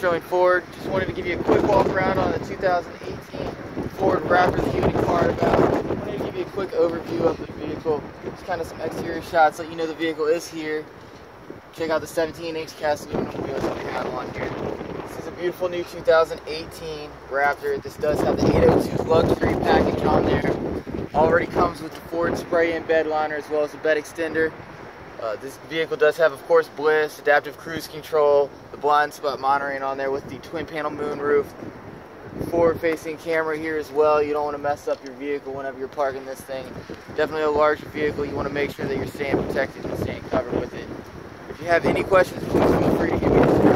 Sterling Ford. Just wanted to give you a quick walk around on the 2018 Ford Raptor that inquired about. wanted to give you a quick overview of the vehicle. Just kind of some exterior shots, let you know the vehicle is here. Check out the 17-inch cast aluminum wheels that we have on here. This is a beautiful new 2018 Raptor. This does have the 802 luxury package on there. Already comes with the Ford spray-in bed liner as well as the bed extender. Uh, this vehicle does have, of course, BLIS, adaptive cruise control, the blind spot monitoring on there with the twin panel moonroof, forward facing camera here as well. You don't want to mess up your vehicle whenever you're parking this thing. Definitely a large vehicle. You want to make sure that you're staying protected and staying covered with it. If you have any questions, please feel free to give me a